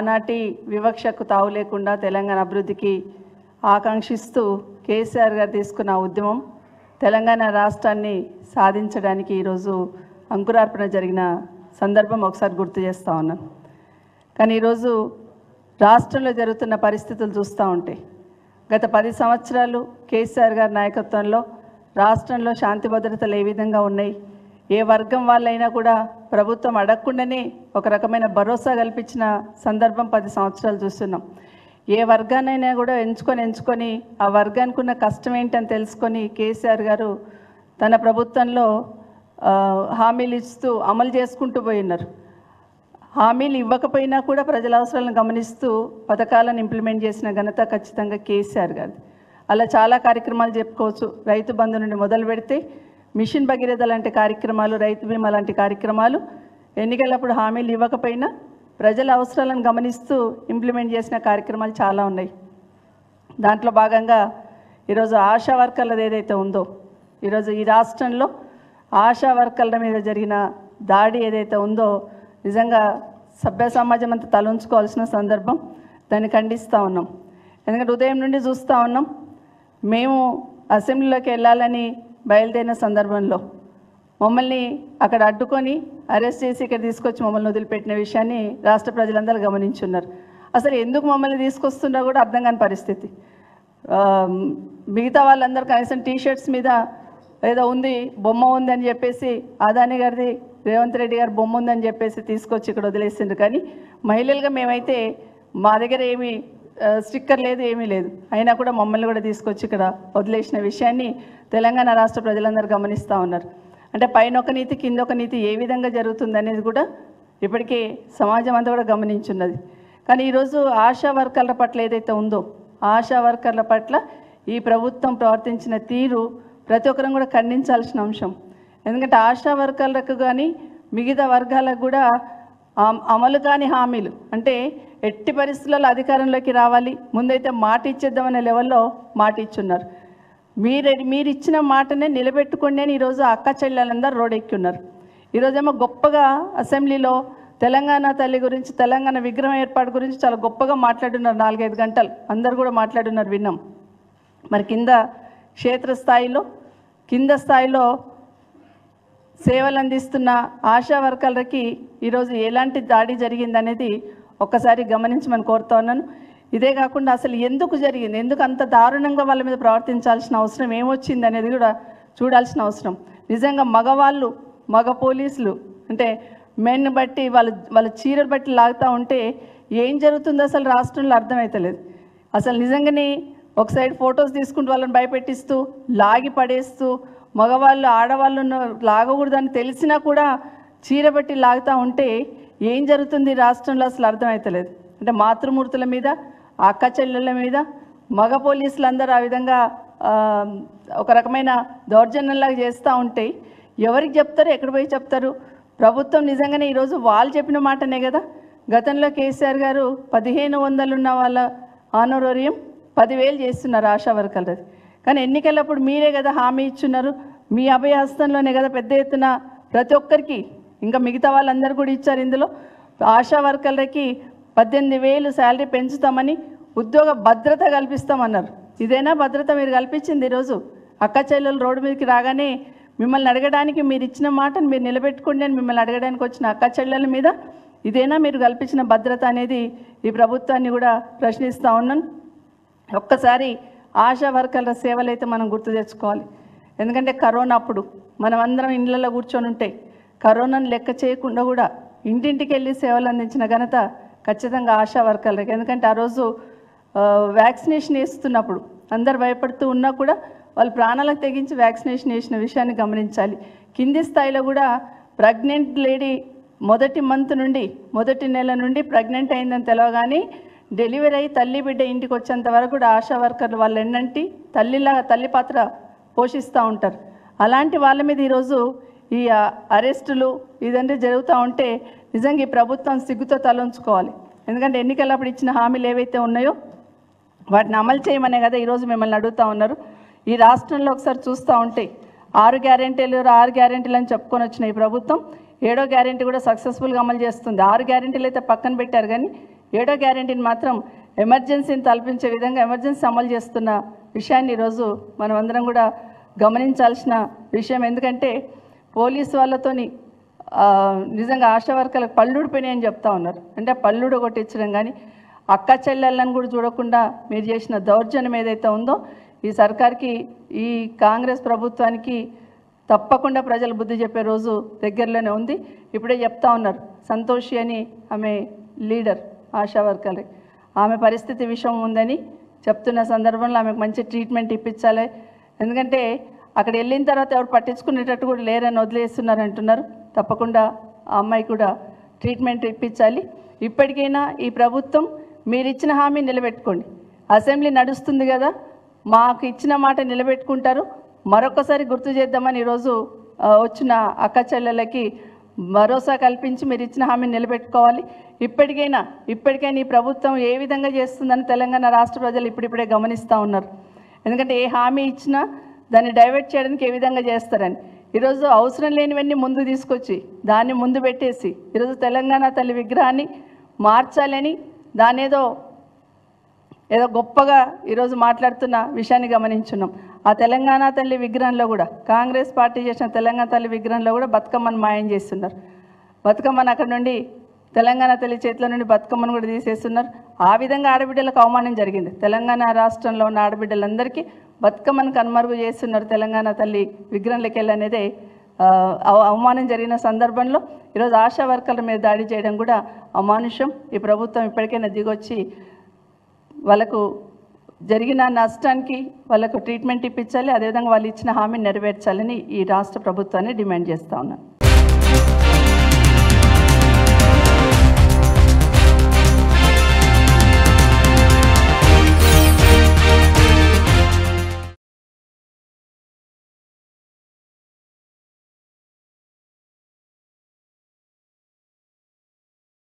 ఆనాటి వివక్షకు తావు లేకుండా తెలంగాణ అభివృద్ధికి ఆకాంక్షిస్తూ కేసీఆర్ గారు తీసుకున్న ఉద్యమం తెలంగాణ రాష్ట్రాన్ని సాధించడానికి ఈరోజు అంకురార్పణ జరిగిన సందర్భం ఒకసారి గుర్తు చేస్తూ ఉన్నాను కానీ ఈరోజు రాష్ట్రంలో జరుగుతున్న పరిస్థితులు చూస్తూ ఉంటే గత పది సంవత్సరాలు కేసీఆర్ గారి నాయకత్వంలో రాష్ట్రంలో శాంతి భద్రతలు ఏ విధంగా ఉన్నాయి ఏ వర్గం వాళ్ళైనా కూడా ప్రభుత్వం అడగకుండానే ఒక రకమైన భరోసా కల్పించిన సందర్భం పది సంవత్సరాలు చూస్తున్నాం. ఏ వర్గానైనా కూడా ఎంచుకొని ఎంచుకొని ఆ వర్గానికి ఉన్న కష్టం ఏంటని తెలుసుకొని కేసీఆర్ గారు తన ప్రభుత్వంలో హామీలు ఇస్తూ అమలు చేసుకుంటూ పోయి ఉన్నారు హామీలు ఇవ్వకపోయినా కూడా ప్రజల అవసరాలను గమనిస్తూ పథకాలను ఇంప్లిమెంట్ చేసిన ఘనత ఖచ్చితంగా కేసీఆర్ గారు అలా చాలా కార్యక్రమాలు చెప్పుకోవచ్చు. రైతు బంధు నుండి మొదలు పెడితే మిషన్ భగీరథ లాంటి కార్యక్రమాలు రైతు బీమా లాంటి కార్యక్రమాలు ఎన్నికలప్పుడు హామీలు ఇవ్వకపోయినా ప్రజల అవసరాలను గమనిస్తూ ఇంప్లిమెంట్ చేసిన కార్యక్రమాలు చాలా ఉన్నాయి. దాంట్లో భాగంగా ఈరోజు ఆశా వర్కర్లది ఏదైతే ఉందో ఈరోజు ఈ రాష్ట్రంలో ఆశా వర్కర్ల మీద జరిగిన దాడి ఏదైతే ఉందో నిజంగా సభ్య సమాజం అంతా తలంచుకోవాల్సిన సందర్భం దాన్ని ఖండిస్తూ ఉన్నాం. ఎందుకంటే ఉదయం నుండి చూస్తూ ఉన్నాం మేము అసెంబ్లీలోకి వెళ్ళాలని బయలుదేరిన సందర్భంలో మమ్మల్ని అక్కడ అడ్డుకొని అరెస్ట్ చేసి ఇక్కడ తీసుకొచ్చి మమ్మల్ని వదిలిపెట్టిన విషయాన్ని రాష్ట్ర ప్రజలందరూ గమనించున్నారు. అసలు ఎందుకు మమ్మల్ని తీసుకొస్తున్నా కూడా అర్థం కాని పరిస్థితి. మిగతా వాళ్ళందరూ కనీసం టీ షర్ట్స్ మీద ఏదో ఉంది బొమ్మ ఉంది అని చెప్పేసి అదాని గారిది రేవంత్ రెడ్డి గారి బొమ్మ ఉందని చెప్పేసి తీసుకొచ్చి ఇక్కడ వదిలేసిండ్రు. కానీ మహిళలుగా మేమైతే మా దగ్గర ఏమి స్టిక్కర్ లేదు ఏమీ లేదు. అయినా కూడా మమ్మల్ని కూడా తీసుకొచ్చి ఇక్కడ వదిలేసిన విషయాన్ని తెలంగాణ రాష్ట్ర ప్రజలందరూ గమనిస్తూ ఉన్నారు. అంటే పైన ఒక నీతి కింద ఒక నీతి ఏ విధంగా జరుగుతుంది అనేది కూడా ఇప్పటికే సమాజం అంతా కూడా గమనించున్నది. కానీ ఈరోజు ఆశా వర్కర్ల పట్ల ఏదైతే ఉందో ఆశా వర్కర్ల పట్ల ఈ ప్రభుత్వం ప్రవర్తించిన తీరు ప్రతి ఒక్కరం కూడా ఖండించాల్సిన అంశం. ఎందుకంటే ఆశా వర్కర్లకు కానీ మిగతా వర్గాలకు కూడా అమలు కాని హామీలు. అంటే ఎట్టి పరిస్థితులలో అధికారంలోకి రావాలి? ముందైతే మాట ఇచ్చేద్దామనే లెవెల్లో మాట ఇచ్చున్నారు. మీరు మీరు ఇచ్చిన మాటనే నిలబెట్టుకునే ఈరోజు అక్క చెల్లెలందరూ రోడెక్కున్నారు ఈరోజేమో గొప్పగా అసెంబ్లీలో తెలంగాణ తల్లి గురించి తెలంగాణ విగ్రహం ఏర్పాటు గురించి చాలా గొప్పగా మాట్లాడున్నారు నాలుగైదు గంటలు. అందరు కూడా మాట్లాడున్నారు విన్నాం. మరి కింద క్షేత్రస్థాయిలో కింద స్థాయిలో సేవలు అందిస్తున్న ఆశా వర్కర్లకి ఈరోజు ఎలాంటి దాడి జరిగిందనేది ఒక్కసారి గమనించమని కోరుతా ఉన్నాను. ఇదే కాకుండా అసలు ఎందుకు జరిగింది? ఎందుకు అంత దారుణంగా వాళ్ళ మీద ప్రవర్తించాల్సిన అవసరం ఏమొచ్చింది అనేది కూడా చూడాల్సిన అవసరం. నిజంగా మగవాళ్ళు మగ పోలీసులు అంటే మెన్ బట్టి వాళ్ళ వాళ్ళ చీరలు బట్టి లాగుతూ ఉంటే ఏం జరుగుతుందో అసలు రాష్ట్రంలో అర్థమవుతలేదు అసలు నిజంగానే ఒక సైడ్ ఫొటోస్ తీసుకుంటూ వాళ్ళని భయపెట్టిస్తూ లాగి పడేస్తూ మగవాళ్ళు ఆడవాళ్ళు లాగకూడదని తెలిసినా కూడా చీర బట్టి లాగుతూ ఉంటే ఏం జరుగుతుంది రాష్ట్రంలో? అసలు అర్థమవుతలేదు అంటే మాతృమూర్తుల మీద అక్క చెల్లెళ్ళ మీద మగ పోలీసులు అందరూ ఆ విధంగా ఒక రకమైన దౌర్జన్యంలాగా చేస్తూ ఉంటే ఎవరికి చెప్తారు? ఎక్కడ పోయి చెప్తారు? ప్రభుత్వం నిజంగానే ఈరోజు వాళ్ళు చెప్పిన మాటనే కదా? గతంలో కేసీఆర్ గారు పదిహేను వందలు ఉన్న వాళ్ళ ఆనోరోరియం పదివేలు చేస్తున్నారు ఆశా వర్కర్లది. కానీ ఎన్నికలప్పుడు మీరే కదా హామీ ఇచ్చున్నారు. మీ అభయహస్తంలోనే కదా పెద్ద ఎత్తున ప్రతి ఒక్కరికి ఇంకా మిగతా వాళ్ళందరూ కూడా ఇచ్చారు ఇందులో. ఆశా వర్కర్లకి పద్దెనిమిది వేలు శాలరీ పెంచుతామని ఉద్యోగ భద్రత కల్పిస్తామన్నారు. ఇదేనా భద్రత మీరు కల్పించింది ఈరోజు? అక్క చెల్లెలు రోడ్డు మీదకి రాగానే మిమ్మల్ని అడగడానికి మీరు ఇచ్చిన మాటను మీరు నిలబెట్టుకోండి అని మిమ్మల్ని అడగడానికి వచ్చిన అక్క చెల్లెల మీద. ఇదేనా మీరు కల్పించిన భద్రత అనేది ఈ ప్రభుత్వాన్ని కూడా ప్రశ్నిస్తూ ఉన్నాను. ఒక్కసారి ఆశా వర్కర్ల సేవలు అయితే మనం గుర్తు తెచ్చుకోవాలి. ఎందుకంటే కరోనా అప్పుడు మనం అందరం ఇళ్ళల్లో కూర్చొని ఉంటాయి కరోనాను లెక్క చేయకుండా కూడా ఇంటింటికి వెళ్ళి సేవలు అందించిన ఘనత ఖచ్చితంగా ఆశా వర్కర్లకి. ఎందుకంటే ఆ రోజు వ్యాక్సినేషన్ వేస్తున్నప్పుడు అందరు భయపడుతూ ఉన్నా కూడా వాళ్ళు ప్రాణాలకు తెగించి వ్యాక్సినేషన్ వేసిన విషయాన్ని గమనించాలి. కింది స్థాయిలో కూడా ప్రెగ్నెంట్ లేడీ మొదటి మంత్ నుండి మొదటి నెల నుండి ప్రెగ్నెంట్ అయిందని తెలవగానే డెలివరీ అయ్యి తల్లి బిడ్డ ఇంటికి వచ్చేంత వరకు కూడా ఆశా వర్కర్లు వాళ్ళు ఎన్నంటి తల్లిలాగా తల్లి పాత్ర పోషిస్తూ ఉంటారు. అలాంటి వాళ్ళ మీద ఈరోజు ఈ అరెస్టులు ఇదంటే జరుగుతూ ఉంటే నిజంగా ఈ ప్రభుత్వం సిగ్గుతో తలంచుకోవాలి. ఎందుకంటే ఎన్నికలప్పుడు ఇచ్చిన హామీలు ఏవైతే ఉన్నాయో వాటిని అమలు చేయమనే కదా ఈరోజు మిమ్మల్ని అడుగుతా ఉన్నారు. ఈ రాష్ట్రంలో ఒకసారి చూస్తూ ఉంటే ఆరు గ్యారెంటీలు ఆరు గ్యారెంటీలు అని చెప్పుకొని వచ్చిన ఈ ప్రభుత్వం ఏడో గ్యారెంటీ కూడా సక్సెస్ఫుల్గా అమలు చేస్తుంది. ఆరు గ్యారెంటీలు అయితే పక్కన పెట్టారు కానీ ఏడో గ్యారెంటీని మాత్రం ఎమర్జెన్సీని తలపించే విధంగా ఎమర్జెన్సీ అమలు చేస్తున్న విషయాన్ని ఈరోజు మనం అందరం కూడా గమనించాల్సిన విషయం. ఎందుకంటే పోలీసు వాళ్ళతోని నిజంగా ఆశా వర్కర్లకు పళ్ళుడిపోయినాయని చెప్తా ఉన్నారు. అంటే పళ్ళుడు కొట్టించడం కానీ అక్క చెల్లెళ్ళని కూడా చూడకుండా మీరు చేసిన దౌర్జన్యం ఏదైతే ఉందో ఈ సర్కార్కి ఈ కాంగ్రెస్ ప్రభుత్వానికి తప్పకుండా ప్రజలు బుద్ధి చెప్పే రోజు దగ్గరలోనే ఉంది. ఇప్పుడే చెప్తా ఉన్నారు సంతోషి అని ఆమె లీడర్ ఆశా వర్కర్ ఆమె పరిస్థితి విషయం ఉందని చెప్తున్న సందర్భంలో ఆమెకు మంచి ట్రీట్మెంట్ ఇప్పించాలి. ఎందుకంటే అక్కడ వెళ్ళిన తర్వాత ఎవరు పట్టించుకునేటట్టు కూడా లేరని వదిలేస్తున్నారు అంటున్నారు. తప్పకుండా ఆ అమ్మాయి కూడా ట్రీట్మెంట్ ఇప్పించాలి. ఇప్పటికైనా ఈ ప్రభుత్వం మీరు ఇచ్చిన హామీ నిలబెట్టుకోండి. అసెంబ్లీ నడుస్తుంది కదా మాకు ఇచ్చిన మాట నిలబెట్టుకుంటారు. మరొకసారి గుర్తు చేద్దామని ఈరోజు వచ్చిన అక్క చెల్లెలకి భరోసా కల్పించి మీరు ఇచ్చిన హామీని నిలబెట్టుకోవాలి. ఇప్పటికైనా ఇప్పటికైనా ఈ ప్రభుత్వం ఏ విధంగా చేస్తుందని తెలంగాణ రాష్ట్ర ప్రజలు ఇప్పుడిప్పుడే గమనిస్తూ ఉన్నారు. ఎందుకంటే ఏ హామీ ఇచ్చినా దాన్ని డైవర్ట్ చేయడానికి ఏ విధంగా చేస్తారని. ఈరోజు అవసరం లేనివన్నీ ముందు తీసుకొచ్చి దాన్ని ముందు పెట్టేసి ఈరోజు తెలంగాణ తల్లి విగ్రహాన్ని మార్చాలని దాని ఏదో ఏదో గొప్పగా ఈరోజు మాట్లాడుతున్న విషయాన్ని గమనించున్నాం. ఆ తెలంగాణ తల్లి విగ్రహంలో కూడా కాంగ్రెస్ పార్టీ చేసిన తెలంగాణ తల్లి విగ్రహంలో కూడా బతుకమ్మను మాయం చేస్తున్నారు. బతుకమ్మను అక్కడ నుండి తెలంగాణ తల్లి చేతిలో నుండి బతుకమ్మను కూడా తీసేస్తున్నారు. ఆ విధంగా ఆడబిడ్డలకు అవమానం జరిగింది. తెలంగాణ రాష్ట్రంలో ఉన్న ఆడబిడ్డలందరికీ బతుకమ్మను కనుమరుగు చేస్తున్నారు తెలంగాణ తల్లి విగ్రహంలోకి వెళ్ళనేదే అవ- అవమానం జరిగిన సందర్భంలో ఈరోజు ఆశా వర్కర్ల మీద దాడి చేయడం కూడా అమానుషం. ఈ ప్రభుత్వం ఇప్పటికైనా దిగొచ్చి వాళ్ళకు జరిగిన నష్టానికి వాళ్ళకు ట్రీట్మెంట్ ఇప్పించాలి అదేవిధంగా వాళ్ళు ఇచ్చిన హామీని నెరవేర్చాలని ఈ రాష్ట్ర ప్రభుత్వాన్ని డిమాండ్ చేస్తా ఉన్నాను